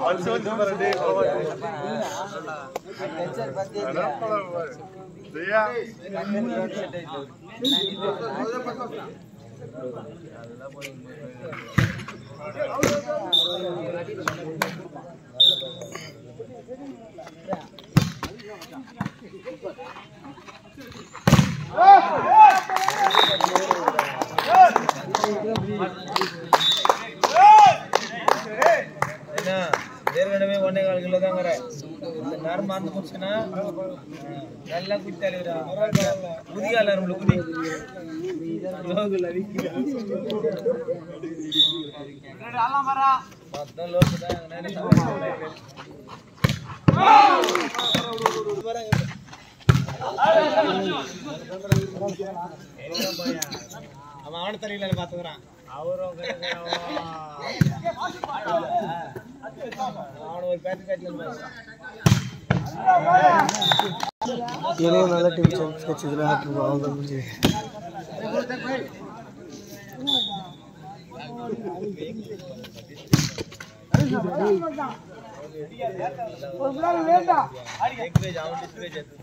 மனுஷன் நேரம் நல்லா குத்தி தலைவரா? குதிகால நம்மள குதி மொத்தம் லோக்கு தான் அவன் அவன தெரியல பாத்துக்கிறான். அவரும் அவன் ஒரு பேட்டு ಏನೋ ನಾಳೆ ಟೀಮ್ ಚಾನ್ಸ್ ಕೊಚ್ಚಿದ್ರೆ ಹಾಕಿದ್ರು ಆಲ್ದ ಬಿಡಿ ಒಬ್ಬ ಲೇಟ ಅಡಿಗೆ ಎಗ್ರೇಜ್ ಆವನ್ ಡಿಸ್ಗ್ರೇಜ್ ಎದ್ದು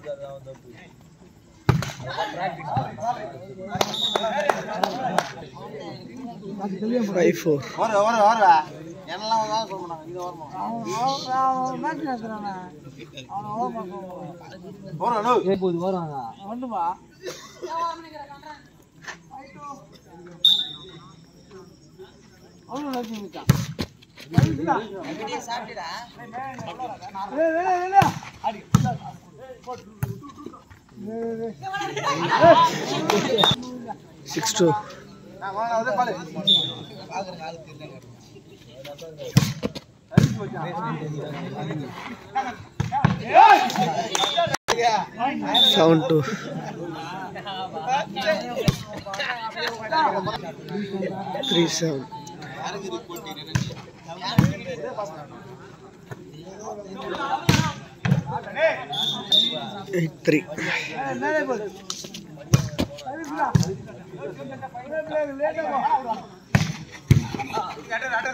ஃபைவ் ஃபோர் வர வர வர என்னெல்லாம் தான் சொல்றாங்க இது வரணும் six two seven two three seven eight three எல்லாம் பேச வந்துட்டா மென்ஷன் பேர் எல்லாம் ஃபோர் எயிட் எல்லாம் மற்ற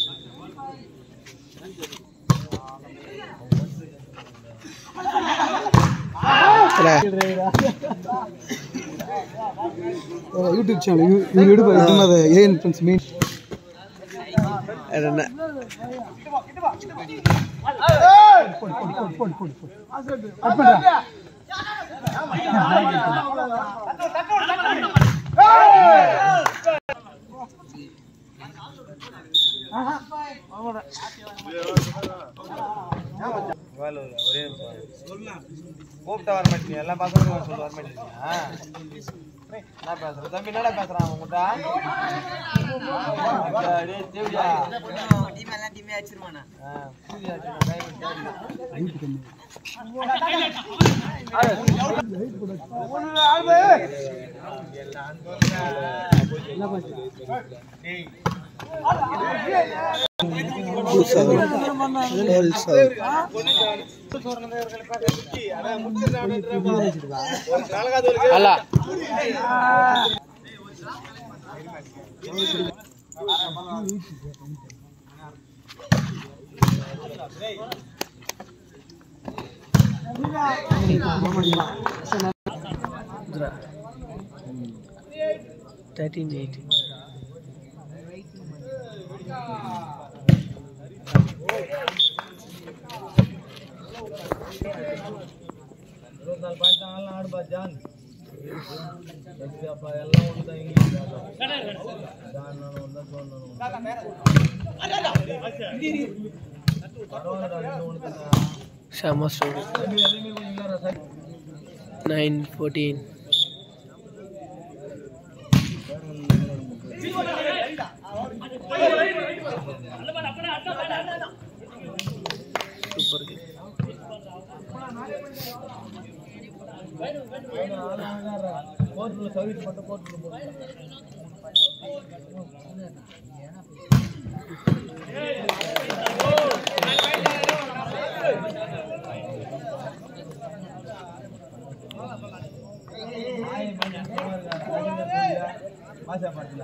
யூடியூப் சேனல் இவர் எடுப்பா இது ஏஎன் ஃப்ரெண்ட்ஸ் மீன் என்ன? வேலை ஒரே. கூப்பிட்டா வர மாட்டீங்க. எல்லா பசங்களும் சொல்ல வர மாட்டீங்க. என்ன பேசுற? தம்பி என்னடா பேசுறான் உங்ககிட்ட ಅಲ್ಲ थर्टीन एटीन ಜಾನ್ ಸತ್ಯಪ್ಪ ಎಲ್ಲ ಉಂಟ ಇಂಗ್ಲೀಷ್ ಜಾನ್ ನಾನು ಒಂದ ಸೋನ್ ನಾನು ನೈನ್ ಫೋರ್ಟೀನ್ சூப்பர் கோர்ட்ல சர்வீஸ் மட்டும் கோர்ட்ல மாசா பாட்டுல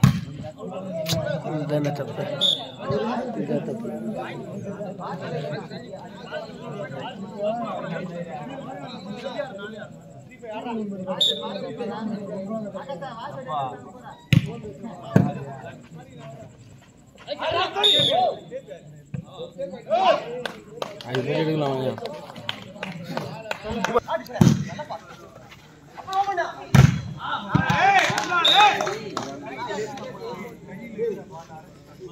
இதுதானே தப்பு இதுதான் தப்பு அது போட்டு எடுக்கலாம் வாங்க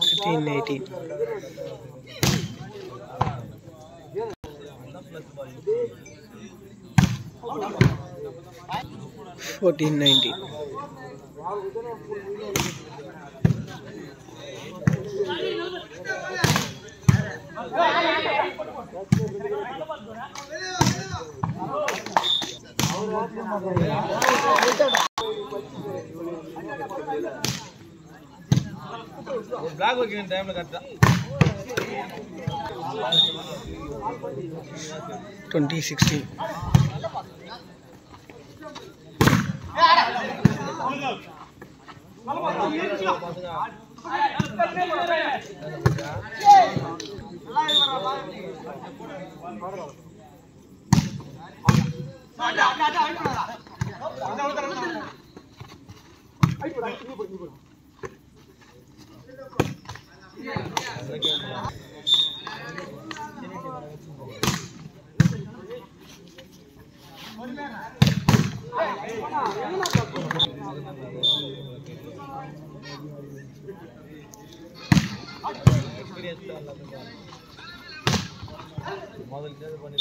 Fifteen eighteen. Fourteen nineteen. Thank you. Block வைக்கிற டைம்ல கரெக்டா டுவெண்ட்டி சிக்ஸ்டீன் முதல்ல இருந்து பண்ணி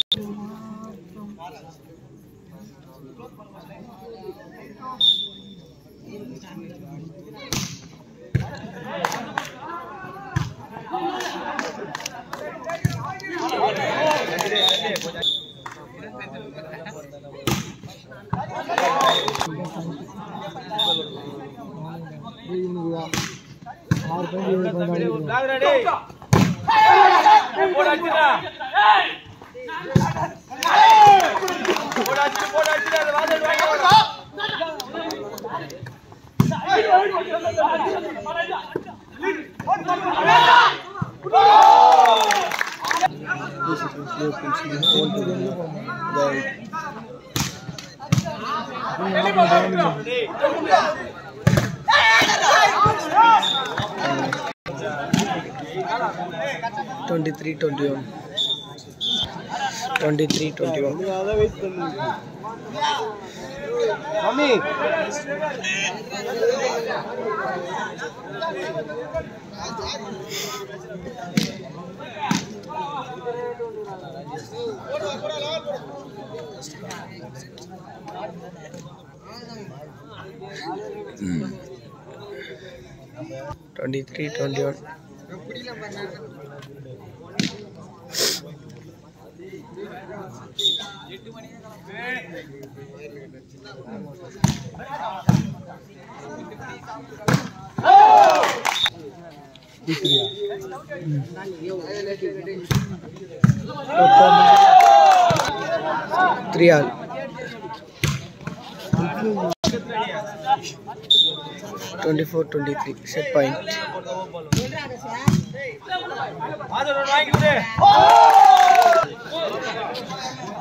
ஆறு பாயிண்ட் ஏழு பாயிண்ட் பிளாக் ரெடி போடு அடிச்சுடா போடு 23 21 23 21 त्रियाल twenty four twenty three set point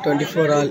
twenty four all